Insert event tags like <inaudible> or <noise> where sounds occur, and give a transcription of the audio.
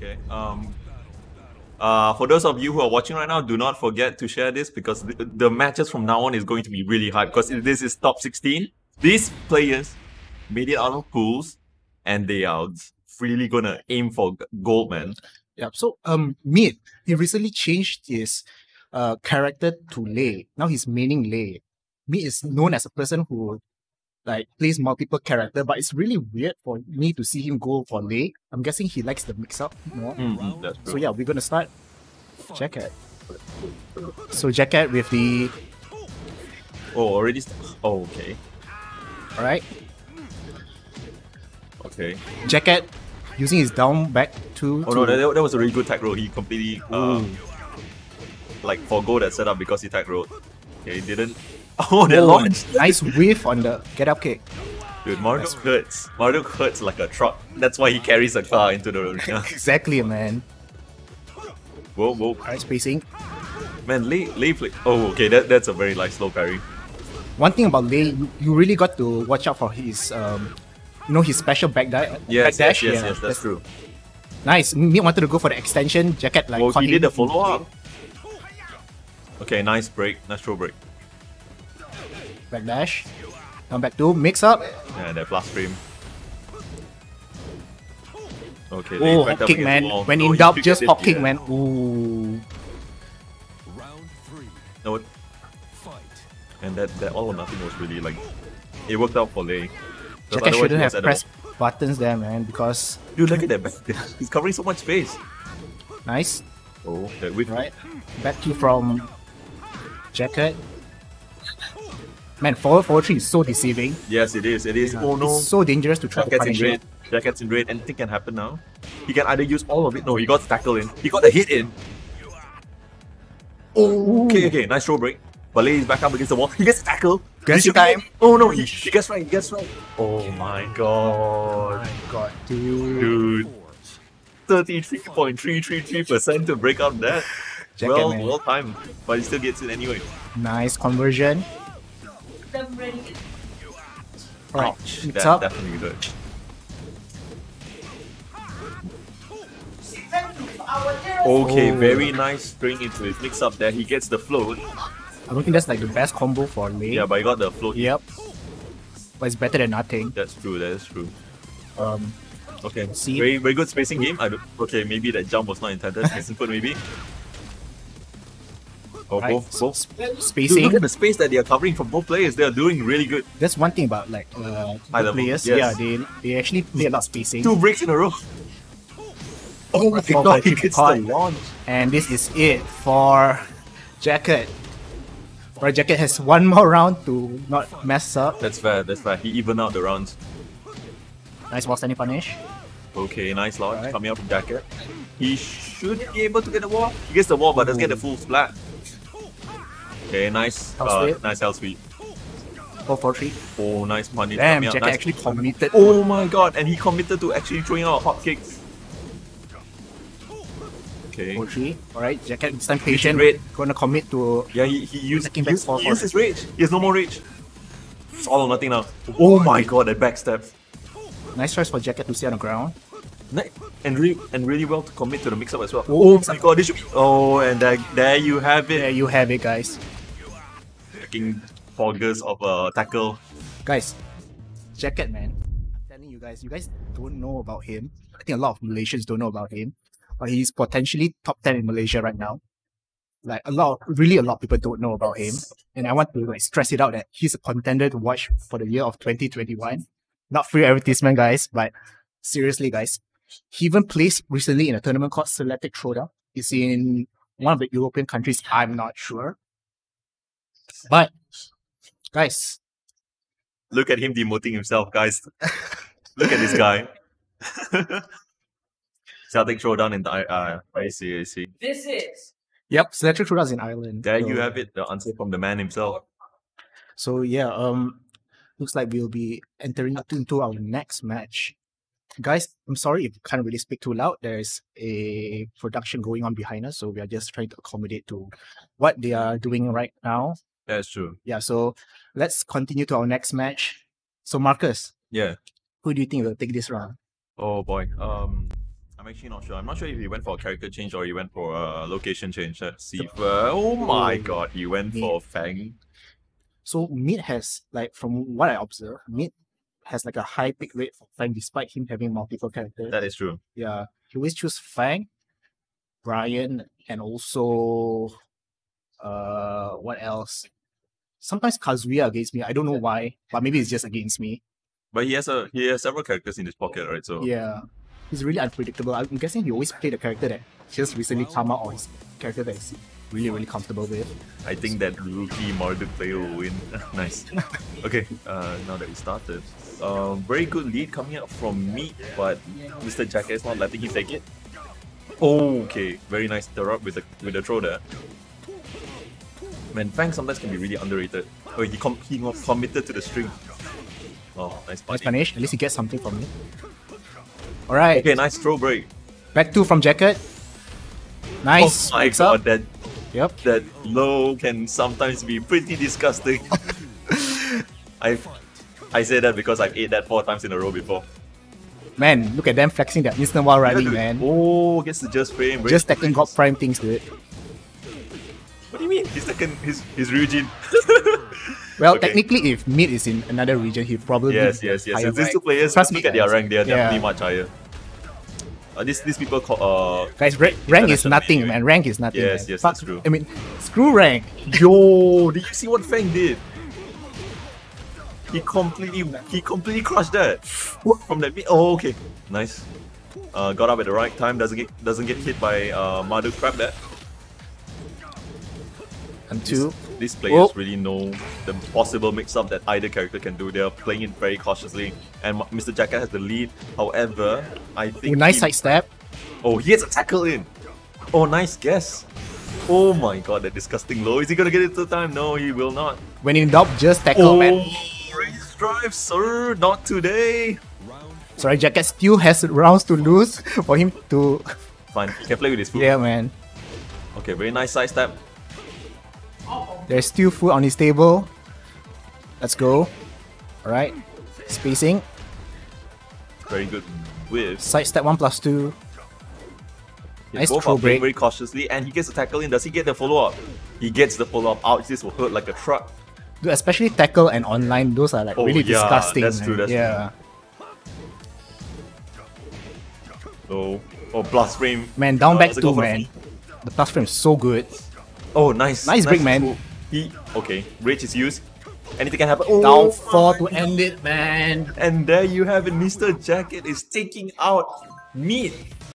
Okay. Um. Uh, for those of you who are watching right now, do not forget to share this because the, the matches from now on is going to be really hard because this is top 16. These players made it out of pools and they are really gonna aim for gold, man. Yeah. So um Meat, he recently changed his uh character to Lei. Now he's meaning Lei. Meat is known as a person who like plays multiple character, but it's really weird for me to see him go for Lei. I'm guessing he likes the mix up more. Mm, So yeah, we're gonna start Jacket. So Jacket with the Oh, already. Oh, okay. alright. Okay. Jacket using his down back to Oh no, that, that was a really good tag roll. He completely uh, like forgo that setup because he tag rolled. Okay, he didn't. <laughs> Oh, that Oh, launch! nice whiff on the get up kick. Dude, Marduk hurts. Marduk hurts like a truck. That's why he carries a car into the arena. <laughs> Exactly, man. whoa, whoa. Alright, spacing. Man, Lei, Lei play. Oh, okay, that, that's a very like slow parry. One thing about Lei, you, you really got to watch out for his um you know his special back, di- Yes, back yes, dash. yes, Yeah, yes, that's true. Nice. Me wanted to go for the extension jacket like Oh, he did the follow up. Okay, nice break, nice throw break. Back dash. Come back to mix up. Yeah, that blast frame. Okay, Oh, backed hop up kick, man. When in doubt, just hop kick, man. Ooh. Round three. No, and that, that all or nothing was really like it worked out for Lei. Jacket otherwise shouldn't have was at the pressed buttons there, man, because Dude, look at that back. <laughs> He's covering so much space. nice. Oh, that whip. Right. Back to from Jacket. Man, forward forward three is so deceiving. Yes, it is. It is. Yeah, Oh no. It's so dangerous to try to Jacket's in punish red. it. Jacket's in red. Anything can happen now. He can either use all of it. No, he got the tackle in. He got the hit in. Oh, okay, okay. Nice throw break. Ballet is back up against the wall. He gets the tackle. Gets He time. be- Oh no, he, he gets right. He gets right. Oh my god. Oh god, dude. Dude. 33.333% to break up that. Jacket, well, man. well timed. But he still gets it anyway. Nice conversion. Alright, Ouch. mix That up. definitely hurt. Okay, Oh. very nice string into his mix up there. He gets the float. I don't think that's like the best combo for me. Yeah, but he got the float. Yep. But it's better than nothing. That's true, that is true. Um, Okay, See? very very good spacing game. I don't, okay, maybe that jump was not intended. <laughs> Missing foot maybe. Oh, right. both, both. s- Dude, spacing. look at the space that they are covering from both players. They are doing really good. That's one thing about like uh, High the level, players. yes. Yeah, they they actually play a lot of spacing. Two breaks in a row. Oh my Four, god, he gets the five. launch. And this is it for Jacket. Right, Jacket has one more round to not mess up. That's fair, that's fair. He evened out the rounds. Nice wall standing punish. Okay, nice launch Alright. coming up from Jacket. He should be able to get the wall. He gets the wall, but doesn't get the full splat. Okay, nice, uh, nice hell sweep. 4 4 3. Oh, nice punish. Damn. Jacket Nice- actually committed. Oh my god, and he committed to actually throwing out hot kicks. Okay. 4 3. Alright, Jacket this time patient. Great. Gonna commit to. Yeah, he, he used, he used, four, he four. used his rage. He has no more rage. It's all or nothing now. Oh my god, that backstab. Nice choice for Jacket to stay on the ground. And really, and really well to commit to the mix up as well. Oh, Oh my god, this should be. Oh, and there, there you have it. There it. you have it, guys. Fucking foggers of a tackle. Guys, Jacket, man. I'm telling you guys, you guys don't know about him. I think a lot of Malaysians don't know about him. But he's potentially top 10 in Malaysia right now. Like a lot, of, really a lot of people don't know about him. And I want to like stress it out that he's a contender to watch for the year of 2021. Not free advertisement, guys, but seriously, guys. He even placed recently in a tournament called Celtic Throwdown. It's in one of the European countries, I'm not sure. But, guys, Look at him demoting himself, guys. <laughs> Look at this guy. <laughs> Celtic throwdown in the. Uh, I see, I see. This is Yep, Celtic Throwdowns in Ireland. There So- you have it, the answer from the man himself. So yeah, um, looks like we'll be entering into our next match. Guys, I'm sorry if I can't really speak too loud. There's a production going on behind us, so we are just trying to accommodate to what they are doing right now. That's true. Yeah, so let's continue to our next match. So Marcus, Yeah. who do you think will take this round? Oh boy. Um, I'm actually not sure. I'm not sure if he went for a character change or he went for a location change. Let's see. If, uh, oh my god, he went Meat. for Fang. So Meat has like from what I observe, Meat has like a high pick rate for Fang despite him having multiple characters. That is true. yeah, he always choose Fang, Brian, and also uh what else? Sometimes Kazuya against me. I don't know why, but maybe it's just against me. But he has a he has several characters in his pocket, right? So Yeah. He's really unpredictable. I'm guessing he always played a character that just recently come out or his character that is really, really comfortable with. I think that rookie Marduk player will win. <laughs> nice. Okay, uh, now that we started. Um, very good lead coming up from me, but Mr. Jacket is not letting him take it. Okay, very nice interrupt with the with the throw there. Man, Fang sometimes can be really underrated. Oh, he com- he was committed to the string. Oh, nice Nice punish. At least he gets something from me. Alright. Okay, nice throw break. Back two from Jacket. Nice. Oh my god, up. that Yep. that low can sometimes be pretty disgusting. <laughs> I I say that because I've ate that four times in a row before. Man, look at them flexing that instant while riding, Dude, man. Oh, gets the just frame. Just stacking nice. God Prime things to mean? He's second. His his Ryujin. <laughs> Well, Okay. technically, if Meat is in another region, he probably yes, yes, yes. higher Since these two players, Trust look me, at their rank. They are Yeah. definitely much higher. Uh, these these people call uh Guys, ra- rank is nothing, anyway. man. Rank is nothing. Yes, man. yes, Fuck- that's true. I mean, screw rank. Yo, did you see what Fang did? He completely he completely crushed that from that. mid- Oh, okay, nice. Uh, got up at the right time. Doesn't get doesn't get hit by uh Marduk Crab there. And two. These players Oh. really know the possible mix-up that either character can do. They are playing it very cautiously, and Mr. Jacket has the lead. However, I think Ooh, nice he- side step. Oh, he has a tackle in. Oh, nice guess. Oh my god, that disgusting low. Is he gonna get it to time? No, he will not. When in doubt, just tackle, Oh, man. rage drive, sir. Not today. Sorry, Jacket still has rounds to lose for him to. Fine, he can play with his foot. Yeah, man. Okay, very nice side step. There's still food on his table. Let's go. Alright. Spacing. Very good whiffs. Side step 1 plus 2. He Nice both throw break. very cautiously, and he gets a tackle in. Does he get the follow up? He gets the follow up. Ouch! This will hurt like a truck. Dude, especially tackle and online, those are like Oh, really yeah, disgusting. that's true, that's yeah. So, oh, plus frame. Man, down Uh, back two, man. The plus frame is so good. Oh, nice. Nice break, man. He okay. Rage is used. Anything can happen. Oh, Down four to end it, man. And there you have it. Mr. Jacket is taking out Meat